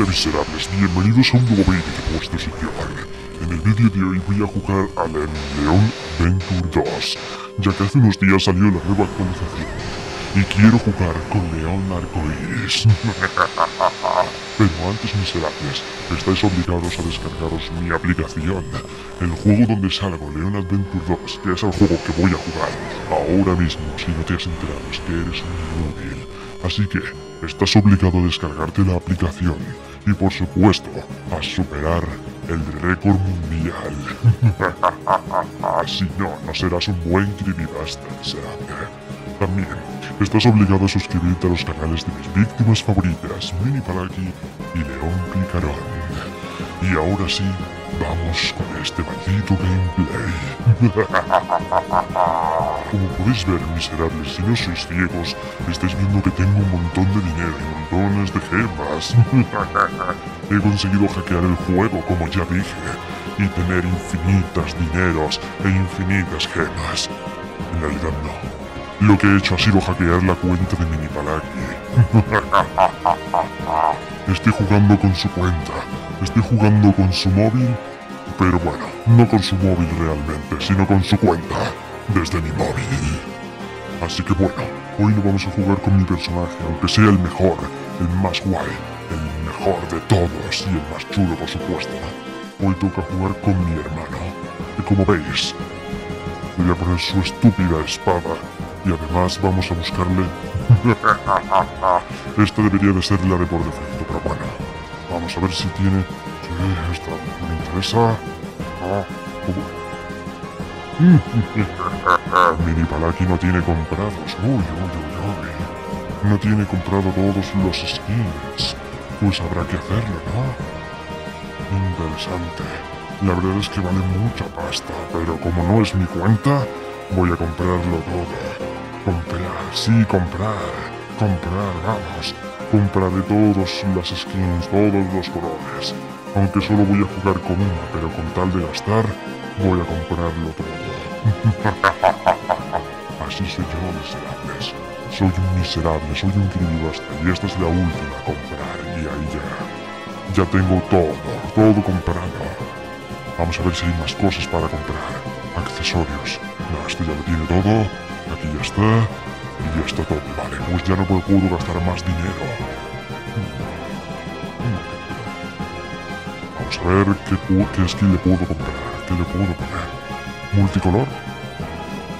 Hola miserables, bienvenidos a un nuevo vídeo de vuestro sillón. En el vídeo de hoy voy a jugar al León Venture 2, ya que hace unos días salió la nueva actualización. Y quiero jugar con León Arcoiris. Pero antes, miserables, estáis obligados a descargaros mi aplicación. El juego donde salgo, León Adventure 2, que es el juego que voy a jugar ahora mismo, si no te has enterado, es que eres un inútil. Así que, estás obligado a descargarte la aplicación y por supuesto a superar el récord mundial. si no, no serás un buen creepypasta. También estás obligado a suscribirte a los canales de mis víctimas favoritas, Mini Palaki y León Picarón. Y ahora sí, vamos con este maldito gameplay. Como podéis ver, miserables, si no sois ciegos, estáis viendo que tengo un montón de dinero y montones de gemas. He conseguido hackear el juego, como ya dije, y tener infinitas dineros e infinitas gemas. En realidad no. Lo que he hecho ha sido hackear la cuenta de Minipalaki. Estoy jugando con su cuenta. Estoy jugando con su móvil. Pero bueno, no con su móvil realmente, sino con su cuenta. Desde mi móvil. Así que bueno, hoy no vamos a jugar con mi personaje, aunque sea el mejor, el más guay, el mejor de todos y el más chulo por supuesto. Hoy toca jugar con mi hermano. Y como veis, voy a poner su estúpida espada y además vamos a buscarle... Esta debería de ser la de por defecto, pero bueno. A ver si tiene... Sí, esta me interesa. Ah, Mini Palaki no tiene comprados. Uy, uy, uy. No tiene comprado todos los skins. Pues habrá que hacerlo, ¿no? Interesante. La verdad es que vale mucha pasta, pero como no es mi cuenta, voy a comprarlo todo. Comprar, sí, comprar. Comprar, vamos. Compraré todos las skins, todos los colores. Aunque solo voy a jugar con una, pero con tal de gastar, voy a comprarlo todo. Así soy yo, miserables. Soy un miserable, soy un creepypasta y esta es la última a comprar y ahí ya. Ya tengo todo, todo comprado. Vamos a ver si hay más cosas para comprar. Accesorios. No, esto ya lo tiene todo. Aquí ya está. Y ya está todo. Vale, pues ya no puedo gastar más dinero. Vamos a ver qué, qué skin le puedo comprar. ¿Qué le puedo poner? ¿Multicolor?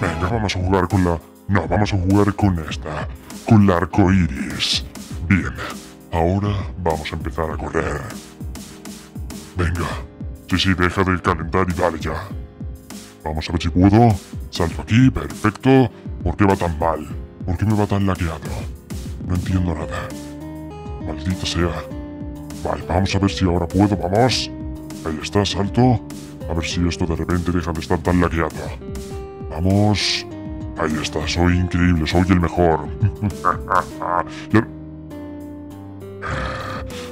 Venga, vamos a jugar con la... No, vamos a jugar con esta. Con la arco iris. Bien. Ahora vamos a empezar a correr. Venga. Sí, sí, deja de calentar y dale ya. Vamos a ver si puedo. Salto aquí, perfecto. ¿Por qué va tan mal? ¿Por qué me va tan laqueado? No entiendo nada. Maldita sea. Vale, vamos a ver si ahora puedo, vamos. Ahí está, salto. A ver si esto de repente deja de estar tan laqueado. Vamos. Ahí está, soy increíble, soy el mejor.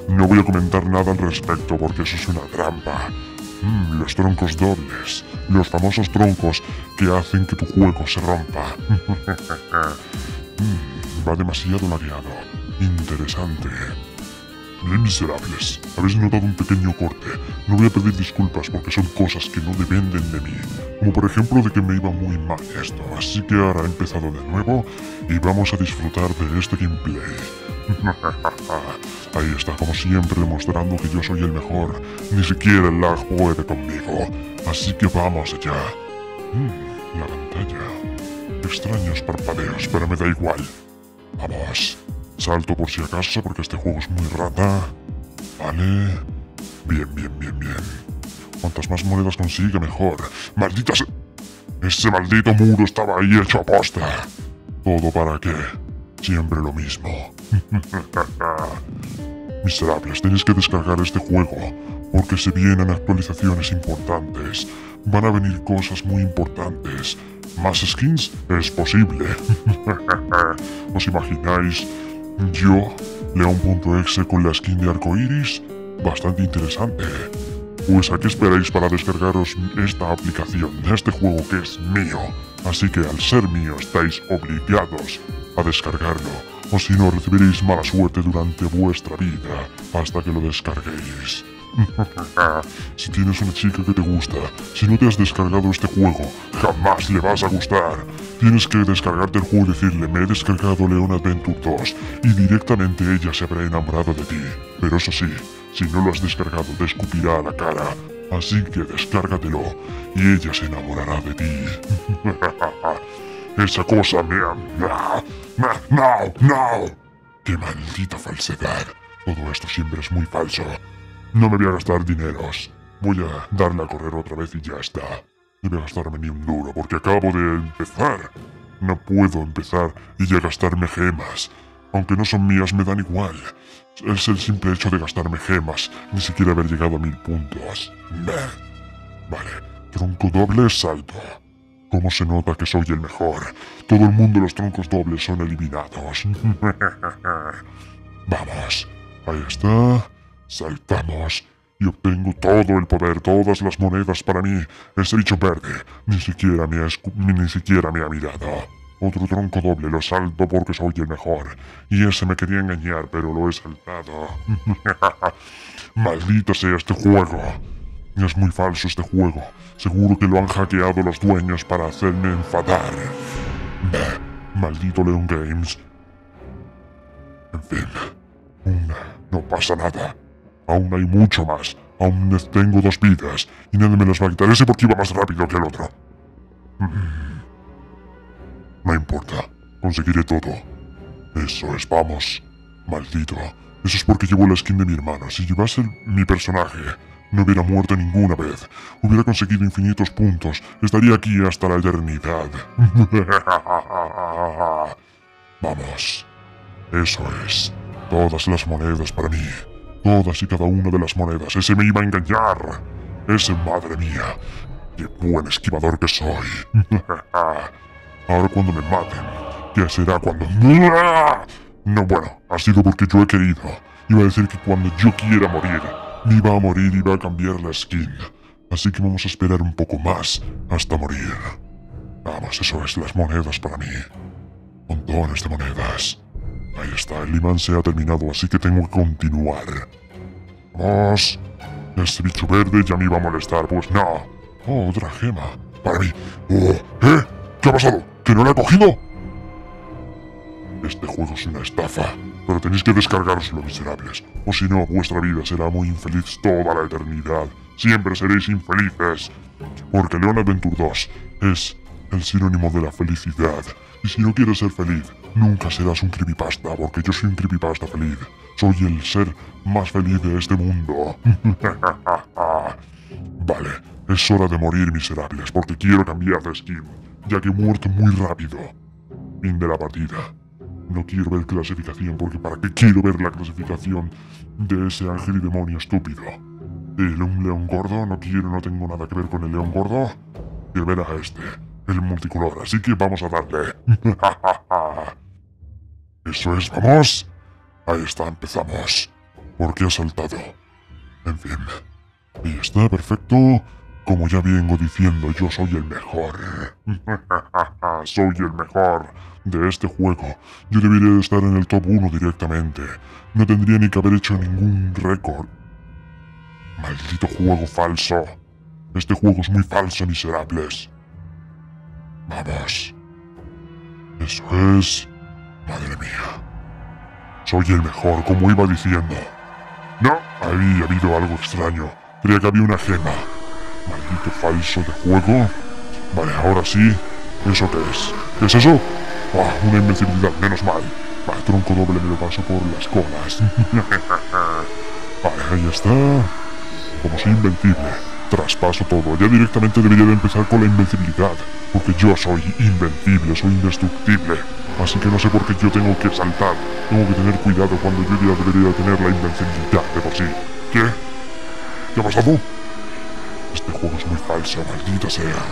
No voy a comentar nada al respecto porque eso es una trampa. Mm, los troncos dobles. Los famosos troncos que hacen que tu juego se rompa. mm, va demasiado lagueado. Interesante. Miserables, habéis notado un pequeño corte. No voy a pedir disculpas porque son cosas que no dependen de mí. Como por ejemplo de que me iba muy mal esto. Así que ahora he empezado de nuevo y vamos a disfrutar de este gameplay. Ahí está, como siempre, demostrando que yo soy el mejor. Ni siquiera el lag puede conmigo. Así que vamos allá. Mm, la pantalla. Extraños parpadeos, pero me da igual. Vamos. Salto por si acaso, porque este juego es muy rata. Vale. Bien, bien, bien, bien. Cuantas más monedas consiga, mejor. ¡Maldita se... Ese maldito muro estaba ahí hecho a posta. ¿Todo para qué? Siempre lo mismo. Miserables, tenéis que descargar este juego, porque se vienen actualizaciones importantes. Van a venir cosas muy importantes. ¿Más skins? Es posible. ¿Os imagináis? Yo, León.exe con la skin de arcoiris? Bastante interesante. Pues ¿a qué esperáis para descargaros esta aplicación, este juego que es mío? Así que al ser mío estáis obligados a descargarlo. O si no recibiréis mala suerte durante vuestra vida hasta que lo descarguéis. si tienes una chica que te gusta, si no te has descargado este juego, jamás le vas a gustar. Tienes que descargarte el juego y decirle, me he descargado Leon Adventure 2 y directamente ella se habrá enamorado de ti. Pero eso sí, si no lo has descargado te escupirá a la cara. Así que descárgatelo y ella se enamorará de ti. Esa cosa me. ¡No! ¡No! ¡Qué maldita falsedad! Todo esto siempre es muy falso. No me voy a gastar dineros. Voy a darle a correr otra vez y ya está. No voy a gastarme ni un duro porque acabo de empezar. No puedo empezar y ya gastarme gemas. Aunque no son mías, me dan igual. Es el simple hecho de gastarme gemas, ni siquiera haber llegado a mil puntos. Vale, tronco doble, salto. ¿Cómo se nota que soy el mejor? Todo el mundo los troncos dobles son eliminados. Vamos, ahí está. Saltamos y obtengo todo el poder, todas las monedas para mí. Ese bicho verde ni siquiera me ha, ni siquiera me ha mirado. Otro tronco doble lo salto porque soy el mejor. Y ese me quería engañar, pero lo he saltado. Maldito sea este juego. Es muy falso este juego. Seguro que lo han hackeado los dueños para hacerme enfadar. maldito Leon Games. En fin, no pasa nada. Aún hay mucho más. Aún tengo dos vidas y nadie me las va a quitar. Ese porque iba más rápido que el otro. No importa. Conseguiré todo. Eso es, vamos. Maldito. Eso es porque llevo la skin de mi hermana. Si llevase mi personaje, no hubiera muerto ninguna vez. Hubiera conseguido infinitos puntos. Estaría aquí hasta la eternidad. Vamos. Eso es. Todas las monedas para mí. Todas y cada una de las monedas. Ese me iba a engañar. Ese, madre mía. Qué buen esquivador que soy. Ahora cuando me maten, ¿qué será cuando... No, bueno, ha sido porque yo he querido. Iba a decir que cuando yo quiera morir, iba a morir y iba a cambiar la skin. Así que vamos a esperar un poco más hasta morir. Vamos, eso es las monedas para mí. Montones de monedas. Ahí está, el imán se ha terminado, así que tengo que continuar. Vamos. Ese bicho verde ya me iba a molestar, pues no. Oh, otra gema. Para mí. Oh, ¿Eh? ¿Qué ha pasado? ¿Que no la he cogido? Este juego es una estafa, pero tenéis que descargaroslo, miserables, o si no, vuestra vida será muy infeliz toda la eternidad. Siempre seréis infelices. Porque Leon Adventure 2 es el sinónimo de la felicidad. Y si no quieres ser feliz, nunca serás un creepypasta, porque yo soy un creepypasta feliz. Soy el ser más feliz de este mundo. vale, es hora de morir, miserables, porque quiero cambiar de skin, ya que he muerto muy rápido. Fin de la partida. No quiero ver clasificación, porque ¿para qué quiero ver la clasificación de ese ángel y demonio estúpido? El un león gordo, no quiero, no tengo nada que ver con el león gordo. Quiero ver a este, el multicolor, así que vamos a darle. Eso es, vamos. Ahí está, empezamos. Porque ha saltado. En fin. Y está perfecto. Como ya vengo diciendo, yo soy el mejor. soy el mejor de este juego. Yo debería de estar en el top 1 directamente. No tendría ni que haber hecho ningún récord. Maldito juego falso. Este juego es muy falso, miserables. Vamos. Eso es... Madre mía. Soy el mejor, como iba diciendo. No, había habido algo extraño. Creía que había una gema. Maldito falso de juego. Vale, ahora sí. ¿Eso qué es? ¿Qué es eso? Ah, una invencibilidad, menos mal. Vale, tronco doble me lo paso por las colas. vale, ahí está. Como soy invencible, traspaso todo. Ya directamente debería de empezar con la invencibilidad. Porque yo soy invencible, soy indestructible. Así que no sé por qué yo tengo que saltar. Tengo que tener cuidado cuando yo ya debería tener la invencibilidad de por sí. ¿Qué? ¿Qué ha pasado? Este juego es muy falso, maldita sea.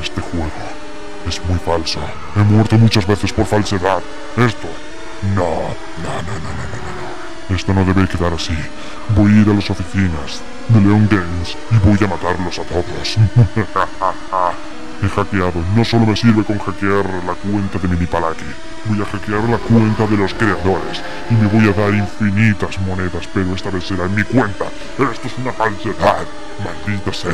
Este juego es muy falso. He muerto muchas veces por falsedad. Esto. No, no, no, no, no, no. Esto no debe quedar así. Voy a ir a las oficinas de Leon Games y voy a matarlos a todos. he hackeado. No solo me sirve con hackear la cuenta de Minipalaki, voy a hackear la cuenta de los creadores y me voy a dar infinitas monedas, pero esta vez será en mi cuenta. Esto es una falsedad. Maldita sea.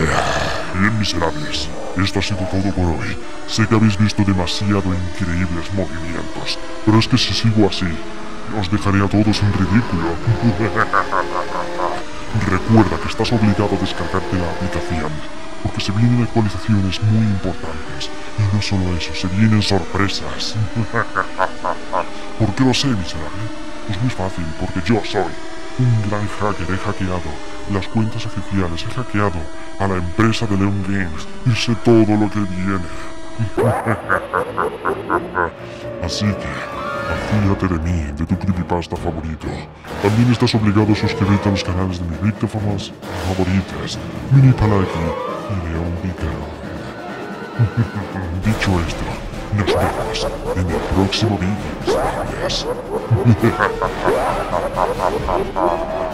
Bien miserables. Esto ha sido todo por hoy. Sé que habéis visto demasiado increíbles movimientos, pero es que si sigo así, os dejaré a todos en ridículo. Recuerda que estás obligado a descargarte la aplicación, porque se vienen actualizaciones muy importantes. Y no solo eso, se vienen sorpresas. ¿Por qué lo sé, miserable? Pues muy fácil, porque yo soy un gran hacker. He hackeado las cuentas oficiales, he hackeado a la empresa de Leon Games y sé todo lo que viene. Así que, Fíjate de mí, de tu creepypasta favorito. También estás obligado a suscribirte a los canales de mis víctimas favoritas, Mini Palaki Dicho esto, nos vemos en el próximo vídeo.